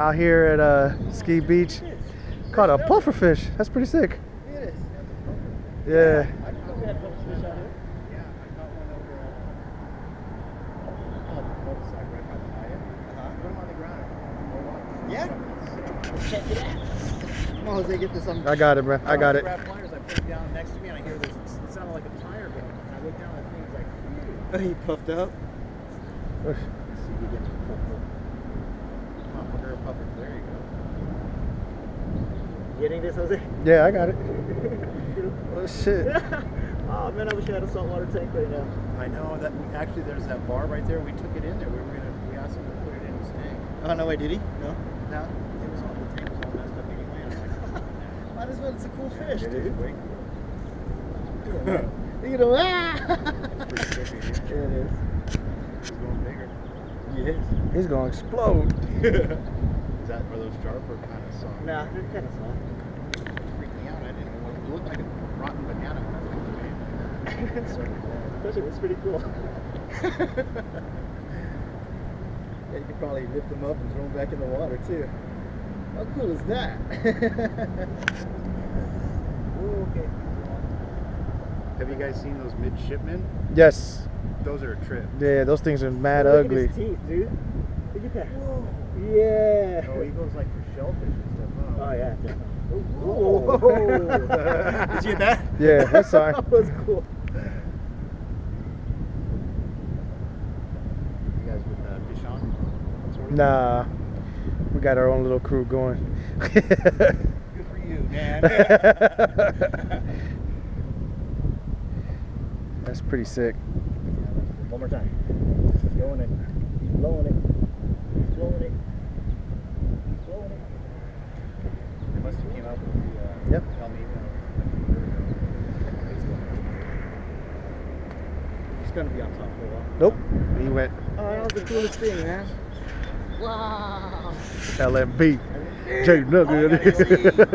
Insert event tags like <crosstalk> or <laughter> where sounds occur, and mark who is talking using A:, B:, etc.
A: out here at uh, Ski Beach. Caught a pufferfish. That's pretty sick. Yeah.
B: Yeah? Check it out. Come on, Jose, get this on.
A: I got it, bro. I got it.
C: I put it down next to me, and I hear this. It sounded like a tire going. I look down at the thing, like, <laughs>
B: he puffed up.
C: Let's see if he gets a puff up. Come on, put her a puffer. There you go.
B: Getting this, Jose?
A: Yeah, I got it. <laughs> Oh shit. <laughs>
B: oh man, I wish I had a saltwater tank right now.
C: I know that. Actually, there's that bar right there. We took it in there. We were gonna. We asked him to put it in his tank.
B: Oh no, wait, did he? No.
C: Now it was all the tank was all messed up anyway. And like, <laughs>
B: Might as well. It's a cool fish,
C: it is
B: dude.
C: way
B: Look at him. Ah!
C: Pretty trippy, dude.
B: There it is.
C: He's going bigger.
B: Yes.
A: He's gonna explode.
C: Is that are those sharp or kind of soft?
B: Nah, they're kind of soft.
C: Freaked me out. I didn't know. It looked like a rotten banana when I was looking at it.
B: Especially, <laughs> it's pretty cool. <laughs> yeah, you could probably lift them up and throw them back in the water too. How cool is that? <laughs> okay.
C: Have you guys seen those midshipmen?
A: Yes.
C: Those are a trip.
A: Yeah, those things are mad
B: Look
A: ugly.
B: At his teeth, dude. Look at that. Yeah.
C: Oh, he goes like for shellfish and stuff. Huh?
B: Oh yeah.
C: Whoa. Did you get that?
A: Yeah, that's <laughs> fine.
B: that was cool.
C: You guys with uh, fish on? Sort of?
A: Nah, we got our own little crew going.
C: Good for you, man. <laughs>
A: That's pretty sick.
B: One more time. Going it. Keep blowing it. Keep blowing it. Keep blowing it.
C: They must have came out with the uh,
A: Yep.
C: tell me.
B: It's gonna be on top for a while.
A: Nope, he went
B: Oh, that was the coolest thing, man. Wow.
A: LMB. J Nugget.